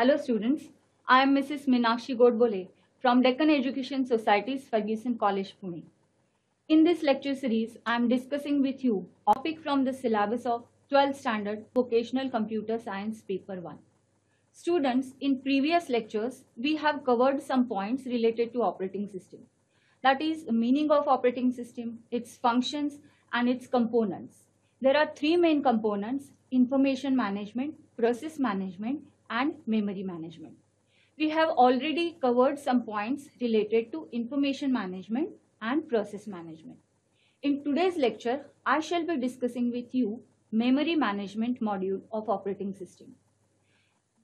Hello students, I am Mrs. Minakshi Godbole from Deccan Education Society's Fergusson College, Pune. In this lecture series, I am discussing with you a topic from the syllabus of 12th standard Vocational Computer Science Paper 1. Students, in previous lectures, we have covered some points related to operating system. That is, meaning of operating system, its functions and its components. There are three main components, information management, process management and memory management. We have already covered some points related to information management and process management. In today's lecture, I shall be discussing with you memory management module of operating system.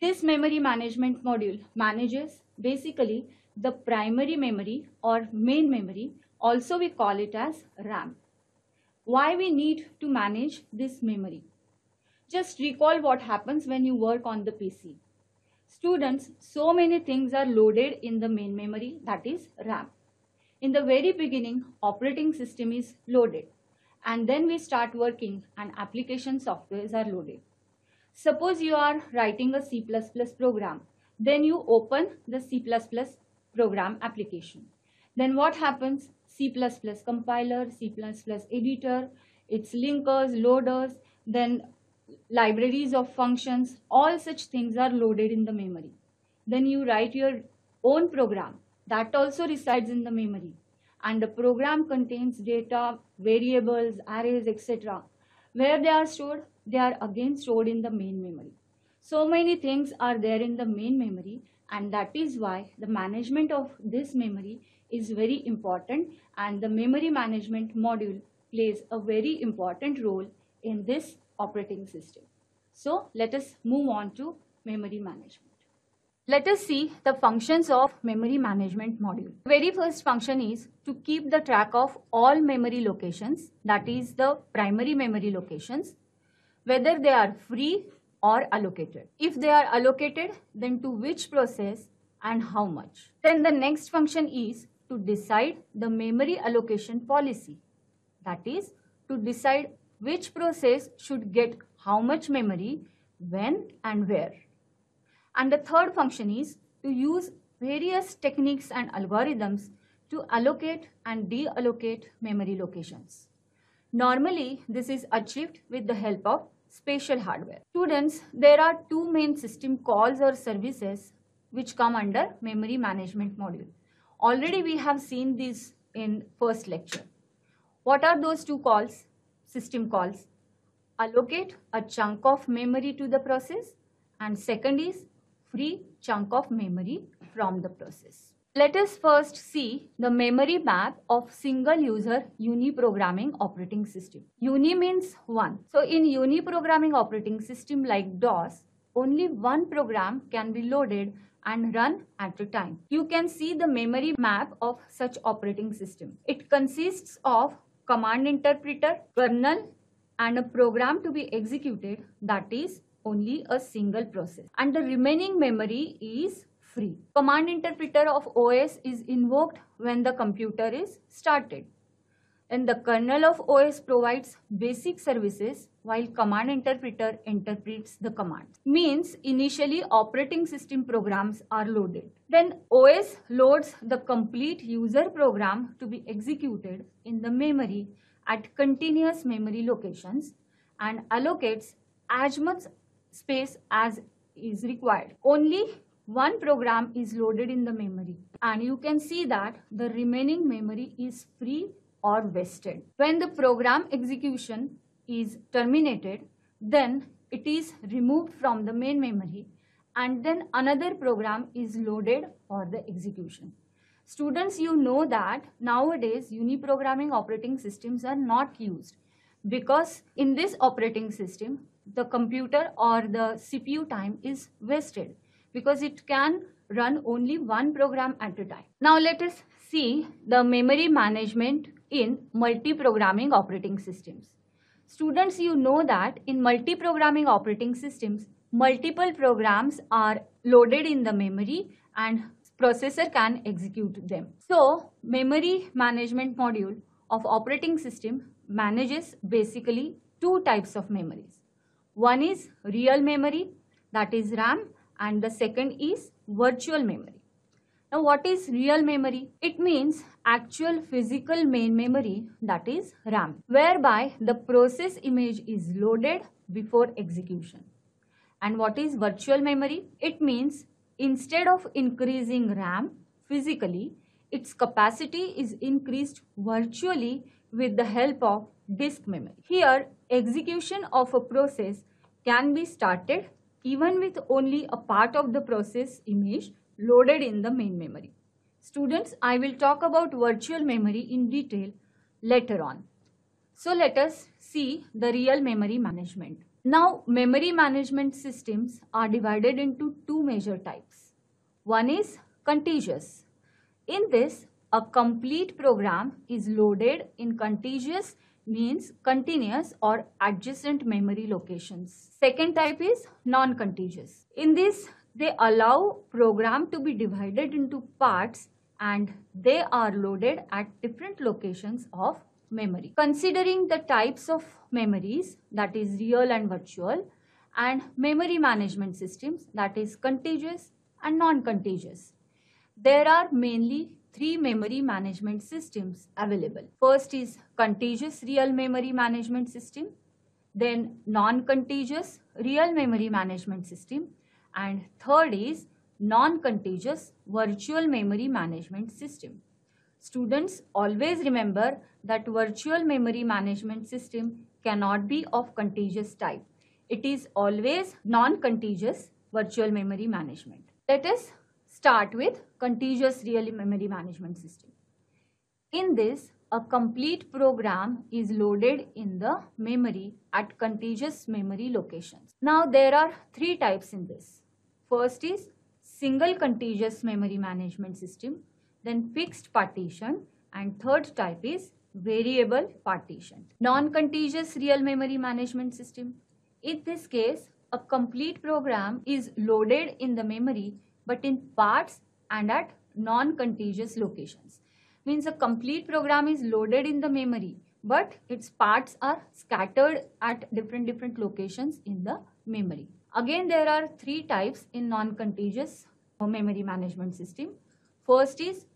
This memory management module manages basically the primary memory or main memory, also we call it as RAM. Why we need to manage this memory? Just recall what happens when you work on the PC. Students, so many things are loaded in the main memory that is RAM. In the very beginning, operating system is loaded and then we start working and application softwares are loaded. Suppose you are writing a C++ program, then you open the C++ program application. Then what happens? C++ compiler, C++ editor, its linkers, loaders, then libraries of functions, all such things are loaded in the memory. Then you write your own program that also resides in the memory and the program contains data, variables, arrays, etc. Where they are stored? They are again stored in the main memory. So many things are there in the main memory and that is why the management of this memory is very important and the memory management module plays a very important role in this operating system. So let us move on to memory management. Let us see the functions of memory management module. The very first function is to keep the track of all memory locations that is the primary memory locations whether they are free or allocated. If they are allocated then to which process and how much. Then the next function is to decide the memory allocation policy that is to decide which process should get how much memory when and where. And the third function is to use various techniques and algorithms to allocate and deallocate memory locations. Normally, this is achieved with the help of spatial hardware. Students, there are two main system calls or services which come under memory management module. Already we have seen this in first lecture. What are those two calls? System calls. Allocate a chunk of memory to the process and second is free chunk of memory from the process. Let us first see the memory map of single user uni-programming operating system. Uni means one. So in uni-programming operating system like DOS, only one program can be loaded and run at a time. You can see the memory map of such operating system. It consists of command interpreter, kernel and a program to be executed that is only a single process and the remaining memory is free. Command interpreter of OS is invoked when the computer is started. And the kernel of OS provides basic services while command interpreter interprets the commands. Means initially operating system programs are loaded. Then OS loads the complete user program to be executed in the memory at continuous memory locations and allocates as much space as is required. Only one program is loaded in the memory and you can see that the remaining memory is free or vested. When the program execution is terminated, then it is removed from the main memory and then another program is loaded for the execution. Students, you know that nowadays uni-programming operating systems are not used because in this operating system, the computer or the CPU time is wasted because it can run only one program at a time. Now let us see the memory management in multi-programming operating systems. Students, you know that in multi-programming operating systems, multiple programs are loaded in the memory and processor can execute them. So, memory management module of operating system manages basically two types of memories. One is real memory that is RAM and the second is virtual memory. Now what is real memory? It means actual physical main memory that is RAM whereby the process image is loaded before execution. And what is virtual memory? It means instead of increasing RAM physically, its capacity is increased virtually with the help of disk memory. Here, execution of a process can be started even with only a part of the process image loaded in the main memory. Students, I will talk about virtual memory in detail later on. So let us see the real memory management. Now, memory management systems are divided into two major types. One is contiguous. In this, a complete program is loaded in contiguous means continuous or adjacent memory locations. Second type is non-contiguous. In this, they allow program to be divided into parts and they are loaded at different locations of memory. Considering the types of memories that is real and virtual and memory management systems that is contiguous and non-contiguous. There are mainly three memory management systems available. First is contiguous real memory management system, then non-contiguous real memory management system, and third is non-contiguous virtual memory management system. Students always remember that virtual memory management system cannot be of contiguous type. It is always non-contiguous virtual memory management. Let us start with contiguous real memory management system. In this, a complete program is loaded in the memory at contiguous memory locations. Now there are three types in this. First is single contiguous memory management system, then fixed partition and third type is variable partition. Non-contiguous real memory management system. In this case, a complete program is loaded in the memory but in parts and at non-contiguous locations. Means a complete program is loaded in the memory but its parts are scattered at different different locations in the memory. Again there are three types in non-contiguous memory management system. First is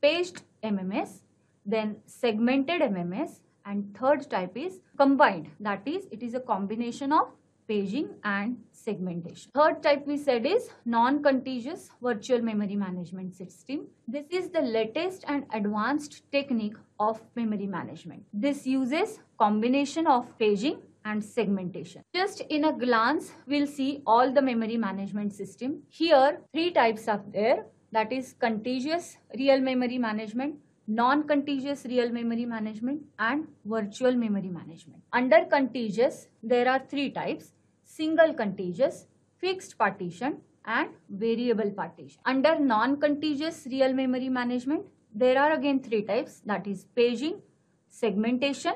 paged MMS, then segmented MMS and third type is combined that is it is a combination of paging and segmentation. Third type we said is non-contiguous virtual memory management system. This is the latest and advanced technique of memory management. This uses combination of paging and segmentation. Just in a glance, we'll see all the memory management system. Here, three types are there. That is contiguous real memory management, non-contiguous real memory management and virtual memory management. Under contiguous, there are three types, single contiguous, fixed partition and variable partition. Under non-contiguous real memory management, there are again three types that is paging, segmentation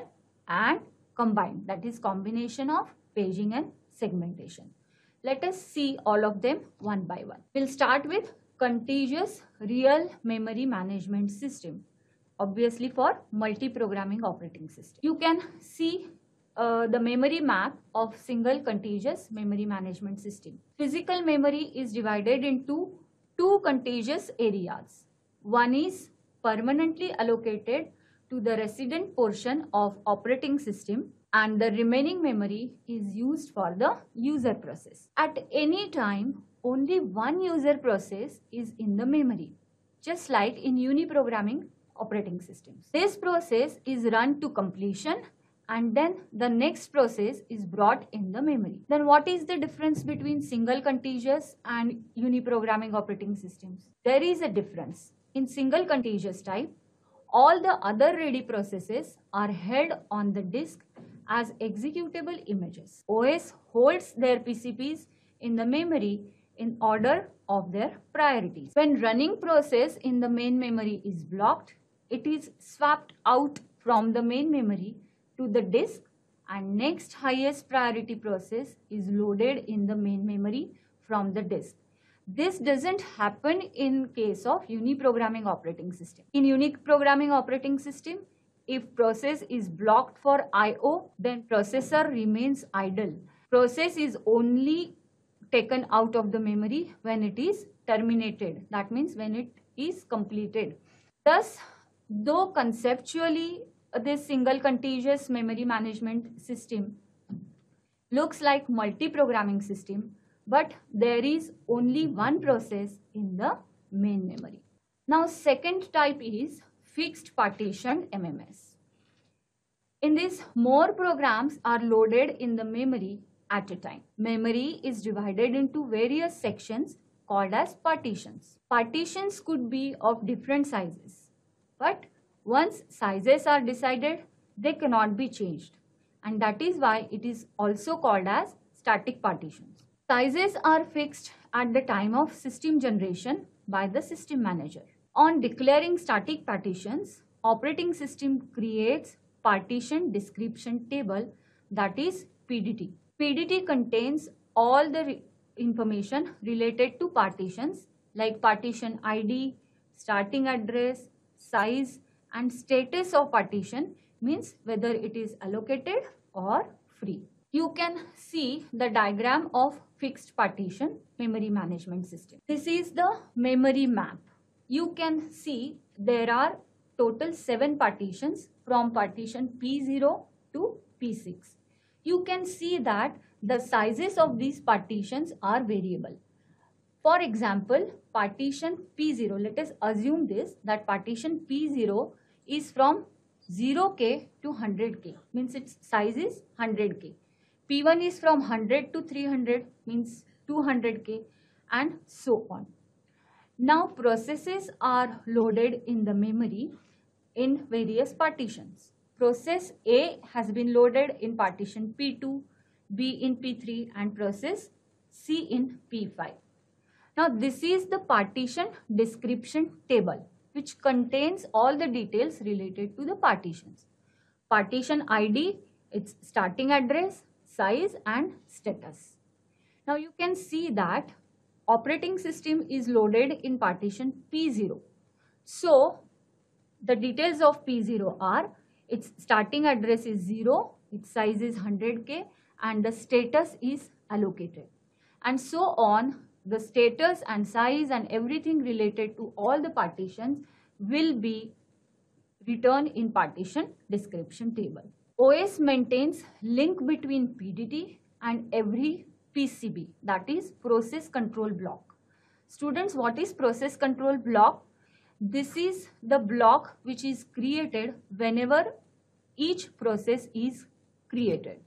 and combined that is combination of paging and segmentation. Let us see all of them one by one. We'll start with contiguous real memory management system obviously for multi-programming operating system. You can see uh, the memory map of single contiguous memory management system. Physical memory is divided into two contiguous areas. One is permanently allocated to the resident portion of operating system and the remaining memory is used for the user process. At any time, only one user process is in the memory, just like in uniprogramming operating systems. This process is run to completion and then the next process is brought in the memory. Then what is the difference between single contiguous and uniprogramming operating systems? There is a difference. In single contiguous type, all the other ready processes are held on the disk as executable images. OS holds their PCBs in the memory in order of their priorities. When running process in the main memory is blocked, it is swapped out from the main memory to the disk and next highest priority process is loaded in the main memory from the disk. This doesn't happen in case of uniprogramming operating system. In uniprogramming operating system, if process is blocked for I.O., then processor remains idle. Process is only taken out of the memory when it is terminated. That means when it is completed. Thus, though conceptually this single contiguous memory management system looks like multi-programming system, but there is only one process in the main memory. Now, second type is fixed partition MMS. In this, more programs are loaded in the memory at a time. Memory is divided into various sections called as partitions. Partitions could be of different sizes, but once sizes are decided, they cannot be changed. And that is why it is also called as static partitions. Sizes are fixed at the time of system generation by the system manager. On declaring static partitions, operating system creates partition description table that is PDT. PDT contains all the re information related to partitions like partition ID, starting address, size and status of partition means whether it is allocated or free. You can see the diagram of fixed partition memory management system. This is the memory map. You can see there are total 7 partitions from partition P0 to P6 you can see that the sizes of these partitions are variable. For example, partition P0, let us assume this, that partition P0 is from 0k to 100k, means its size is 100k. P1 is from 100 to 300, means 200k and so on. Now processes are loaded in the memory in various partitions. Process A has been loaded in partition P2, B in P3 and process C in P5. Now this is the partition description table which contains all the details related to the partitions. Partition ID, its starting address, size and status. Now you can see that operating system is loaded in partition P0. So the details of P0 are its starting address is 0, its size is 100k and the status is allocated. And so on, the status and size and everything related to all the partitions will be returned in partition description table. OS maintains link between PDT and every PCB that is process control block. Students, what is process control block? This is the block which is created whenever each process is created.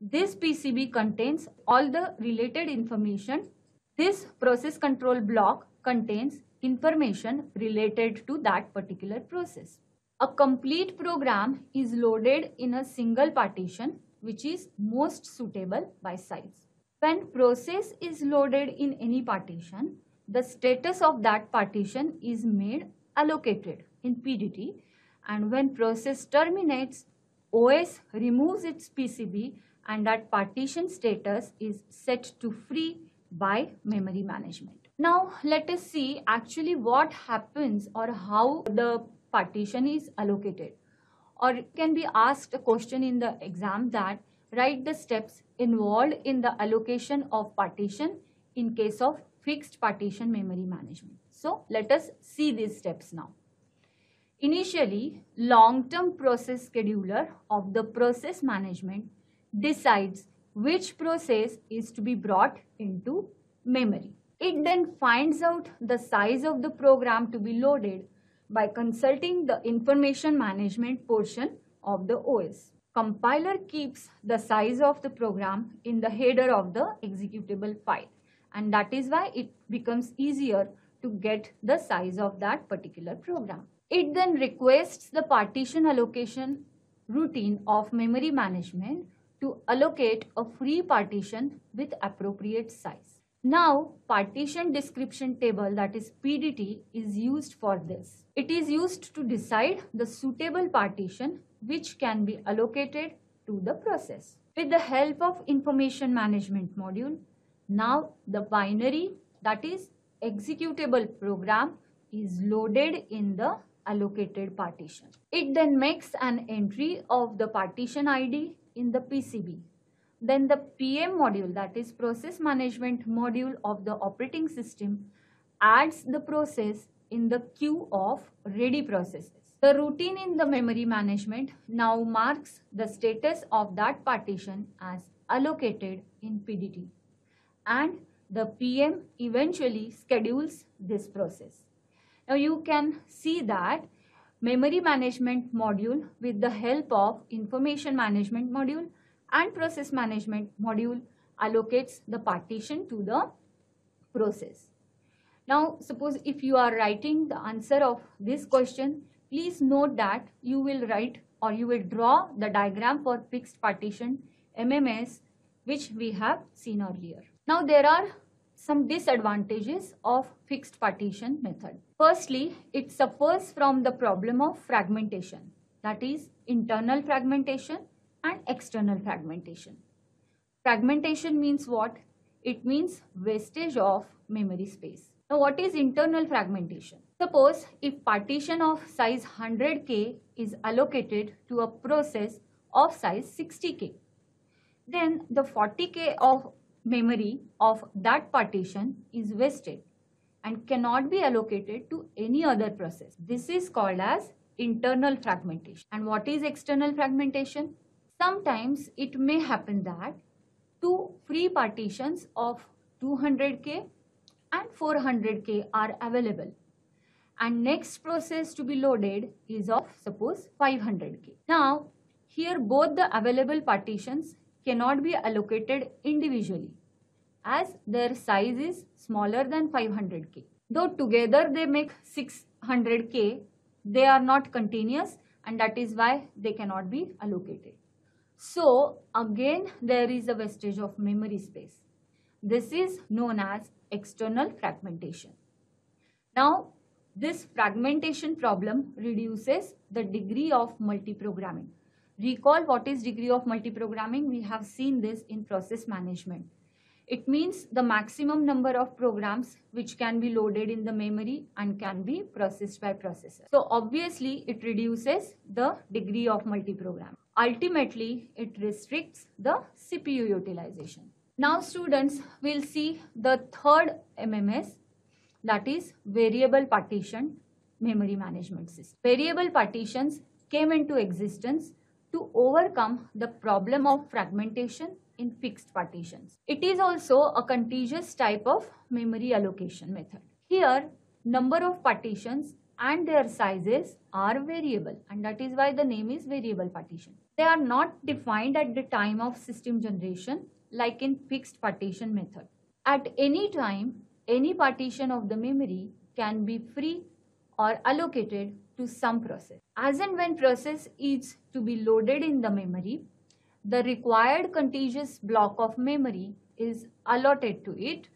This PCB contains all the related information. This process control block contains information related to that particular process. A complete program is loaded in a single partition which is most suitable by size. When process is loaded in any partition, the status of that partition is made allocated in PDT and when process terminates, OS removes its PCB and that partition status is set to free by memory management. Now let us see actually what happens or how the partition is allocated or it can be asked a question in the exam that write the steps involved in the allocation of partition in case of fixed partition memory management. So let us see these steps now. Initially, long-term process scheduler of the process management decides which process is to be brought into memory. It then finds out the size of the program to be loaded by consulting the information management portion of the OS. Compiler keeps the size of the program in the header of the executable file and that is why it becomes easier to get the size of that particular program. It then requests the partition allocation routine of memory management to allocate a free partition with appropriate size. Now, partition description table that is PDT is used for this. It is used to decide the suitable partition which can be allocated to the process. With the help of information management module, now the binary that is executable program is loaded in the allocated partition. It then makes an entry of the partition ID in the PCB. Then the PM module, that is process management module of the operating system, adds the process in the queue of ready processes. The routine in the memory management now marks the status of that partition as allocated in PDT and the PM eventually schedules this process. Now you can see that memory management module with the help of information management module and process management module allocates the partition to the process. Now suppose if you are writing the answer of this question, please note that you will write or you will draw the diagram for fixed partition MMS which we have seen earlier. Now there are some disadvantages of fixed partition method. Firstly, it suffers from the problem of fragmentation that is internal fragmentation and external fragmentation. Fragmentation means what? It means wastage of memory space. Now what is internal fragmentation? Suppose if partition of size 100K is allocated to a process of size 60K, then the 40K of memory of that partition is wasted and cannot be allocated to any other process. This is called as internal fragmentation. And what is external fragmentation? Sometimes it may happen that two free partitions of 200K and 400K are available. And next process to be loaded is of suppose 500K. Now, here both the available partitions cannot be allocated individually as their size is smaller than 500K. Though together they make 600K, they are not continuous and that is why they cannot be allocated. So again there is a wastage of memory space. This is known as external fragmentation. Now this fragmentation problem reduces the degree of multiprogramming. Recall what is degree of multiprogramming? We have seen this in process management. It means the maximum number of programs which can be loaded in the memory and can be processed by processor. So obviously it reduces the degree of multiprogram. Ultimately, it restricts the CPU utilization. Now students will see the third MMS that is variable partition memory management system. Variable partitions came into existence to overcome the problem of fragmentation in fixed partitions. It is also a contiguous type of memory allocation method. Here, number of partitions and their sizes are variable and that is why the name is variable partition. They are not defined at the time of system generation like in fixed partition method. At any time, any partition of the memory can be free or allocated to some process. As and when process is to be loaded in the memory, the required contiguous block of memory is allotted to it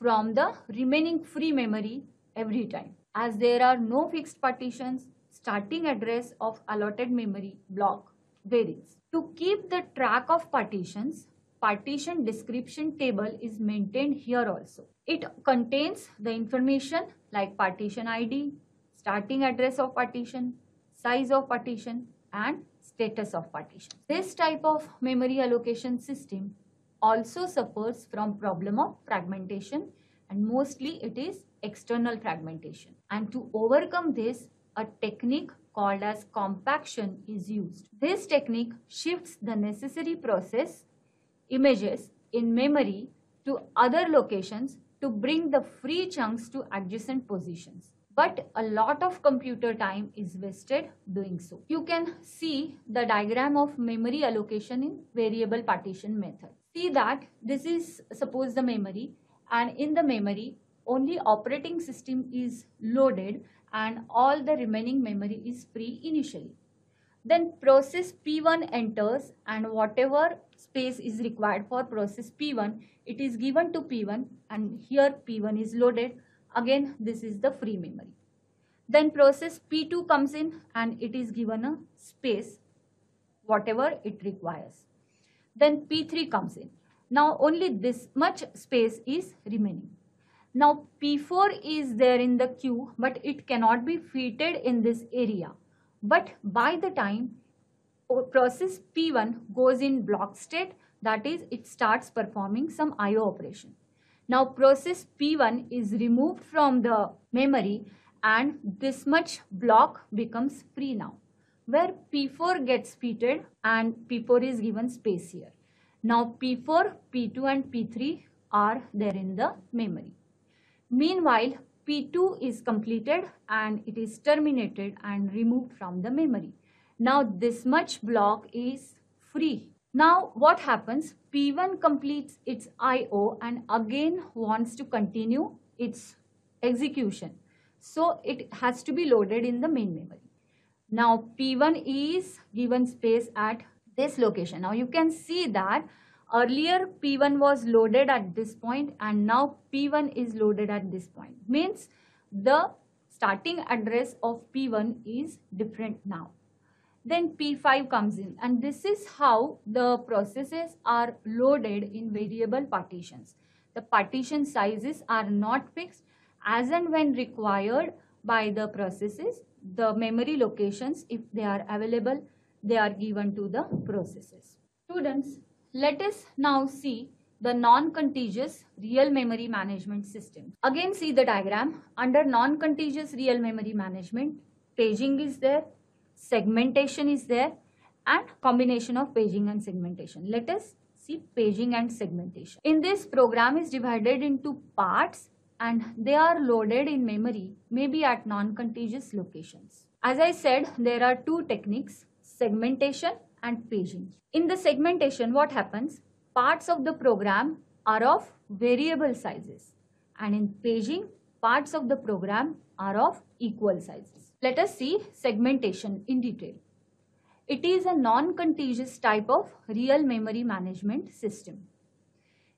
from the remaining free memory every time. As there are no fixed partitions, starting address of allotted memory block varies. To keep the track of partitions, partition description table is maintained here also. It contains the information like partition ID, starting address of partition, size of partition and status of partition. This type of memory allocation system also suffers from problem of fragmentation and mostly it is external fragmentation. And to overcome this, a technique called as compaction is used. This technique shifts the necessary process images in memory to other locations to bring the free chunks to adjacent positions but a lot of computer time is wasted doing so. You can see the diagram of memory allocation in variable partition method. See that this is suppose the memory and in the memory only operating system is loaded and all the remaining memory is free initially. Then process P1 enters and whatever space is required for process P1, it is given to P1 and here P1 is loaded Again, this is the free memory. Then process P2 comes in and it is given a space, whatever it requires. Then P3 comes in. Now only this much space is remaining. Now P4 is there in the queue, but it cannot be fitted in this area. But by the time uh, process P1 goes in block state, That is, it starts performing some IO operation. Now process P1 is removed from the memory and this much block becomes free now where P4 gets fitted and P4 is given space here. Now P4, P2 and P3 are there in the memory. Meanwhile, P2 is completed and it is terminated and removed from the memory. Now this much block is free. Now what happens? P1 completes its IO and again wants to continue its execution. So it has to be loaded in the main memory. Now P1 is given space at this location. Now you can see that earlier P1 was loaded at this point and now P1 is loaded at this point. Means the starting address of P1 is different now. Then P5 comes in and this is how the processes are loaded in variable partitions. The partition sizes are not fixed as and when required by the processes the memory locations if they are available they are given to the processes. Students let us now see the non-contiguous real memory management system. Again see the diagram under non-contiguous real memory management paging is there segmentation is there and combination of paging and segmentation. Let us see paging and segmentation. In this program is divided into parts and they are loaded in memory maybe at non-contiguous locations. As I said, there are two techniques, segmentation and paging. In the segmentation, what happens? Parts of the program are of variable sizes and in paging, parts of the program are of equal sizes. Let us see segmentation in detail. It is a non-contiguous type of real memory management system.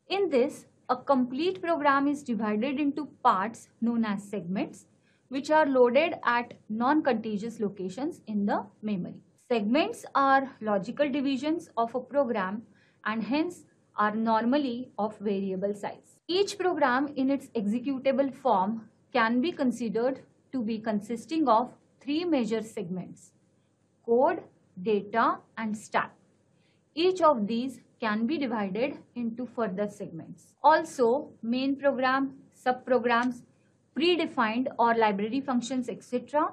In this, a complete program is divided into parts known as segments which are loaded at non-contiguous locations in the memory. Segments are logical divisions of a program and hence are normally of variable size. Each program in its executable form can be considered to be consisting of three major segments, code, data and stack. Each of these can be divided into further segments. Also, main program, subprograms, predefined or library functions, etc.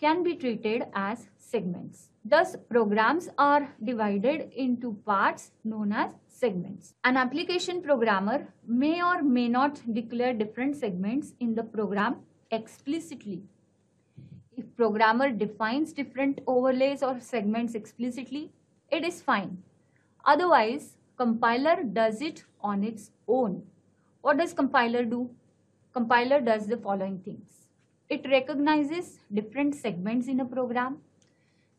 can be treated as segments. Thus, programs are divided into parts known as segments. An application programmer may or may not declare different segments in the program explicitly. If programmer defines different overlays or segments explicitly, it is fine. Otherwise, compiler does it on its own. What does compiler do? Compiler does the following things. It recognizes different segments in a program.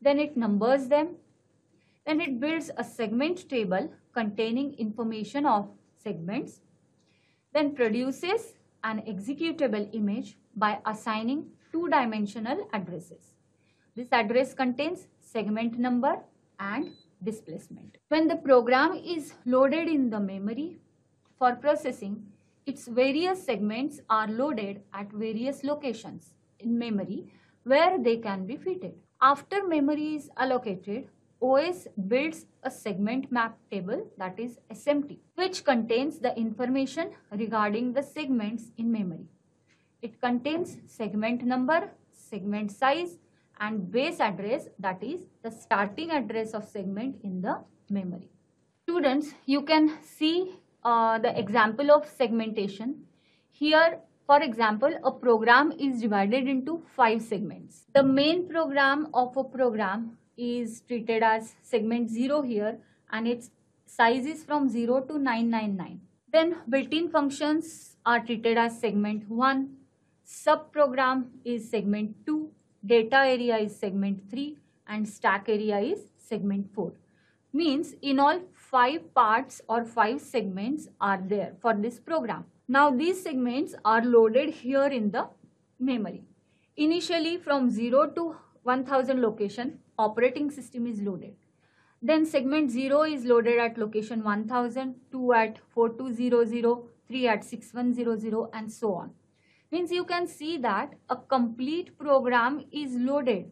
Then it numbers them. Then it builds a segment table containing information of segments. Then produces an executable image by assigning two-dimensional addresses. This address contains segment number and displacement. When the program is loaded in the memory for processing, its various segments are loaded at various locations in memory where they can be fitted. After memory is allocated, OS builds a segment map table that is SMT, which contains the information regarding the segments in memory. It contains segment number, segment size, and base address that is the starting address of segment in the memory. Students, you can see uh, the example of segmentation. Here, for example, a program is divided into five segments. The main program of a program is treated as segment 0 here and its size is from 0 to 999. Then built-in functions are treated as segment 1. Subprogram is segment 2 data area is segment 3 and stack area is segment 4. Means in all five parts or five segments are there for this program. Now these segments are loaded here in the memory. Initially from 0 to 1000 location operating system is loaded. Then segment 0 is loaded at location 1000, 2 at 4200, 3 at 6100 and so on means you can see that a complete program is loaded.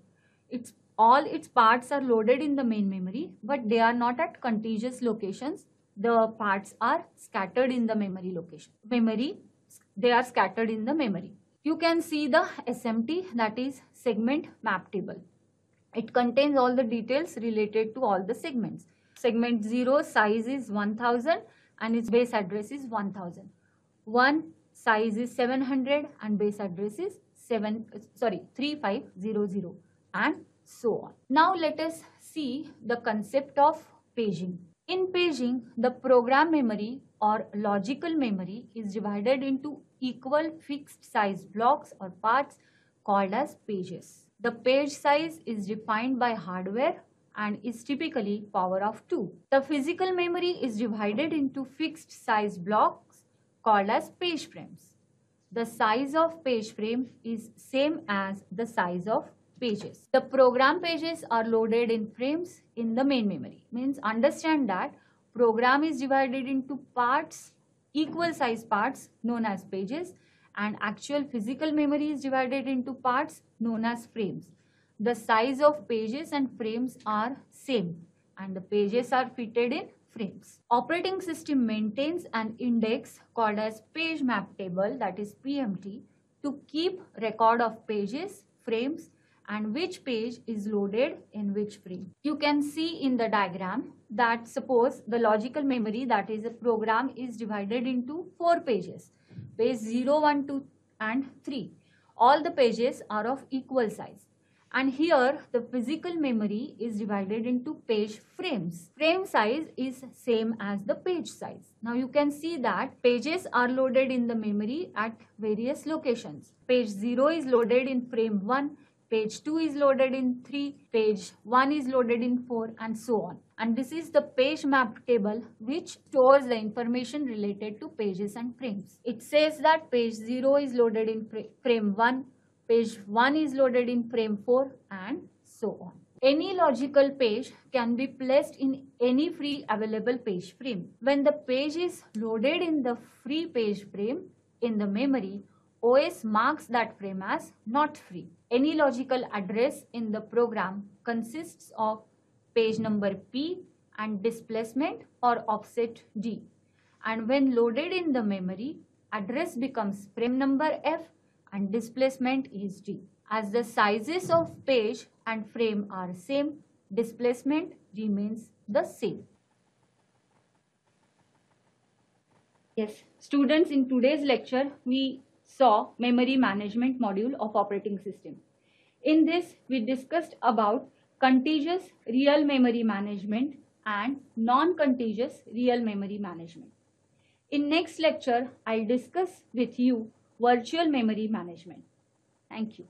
It's all its parts are loaded in the main memory, but they are not at contiguous locations the parts are scattered in the memory location. Memory, they are scattered in the memory. You can see the SMT that is segment map table. It contains all the details related to all the segments. Segment 0 size is 1000 and its base address is 1000. 1 size is 700 and base address is 7 sorry 3500 and so on. Now let us see the concept of paging. In paging, the program memory or logical memory is divided into equal fixed size blocks or parts called as pages. The page size is defined by hardware and is typically power of 2. The physical memory is divided into fixed size blocks called as page frames. The size of page frame is same as the size of pages. The program pages are loaded in frames in the main memory. Means understand that program is divided into parts, equal size parts known as pages and actual physical memory is divided into parts known as frames. The size of pages and frames are same and the pages are fitted in frames. Operating system maintains an index called as page map table that is PMT to keep record of pages, frames and which page is loaded in which frame. You can see in the diagram that suppose the logical memory that is a program is divided into four pages. Page 0, 1, 2 and 3. All the pages are of equal size. And here the physical memory is divided into page frames. Frame size is same as the page size. Now you can see that pages are loaded in the memory at various locations. Page 0 is loaded in frame 1, page 2 is loaded in 3, page 1 is loaded in 4 and so on. And this is the page map table which stores the information related to pages and frames. It says that page 0 is loaded in frame 1, page 1 is loaded in frame 4 and so on. Any logical page can be placed in any free available page frame. When the page is loaded in the free page frame in the memory, OS marks that frame as not free. Any logical address in the program consists of page number P and displacement or offset D. And when loaded in the memory, address becomes frame number F and displacement is D. As the sizes of page and frame are same, displacement remains the same. Yes, students in today's lecture, we saw memory management module of operating system. In this, we discussed about contiguous real memory management and non-contiguous real memory management. In next lecture, I'll discuss with you virtual memory management. Thank you.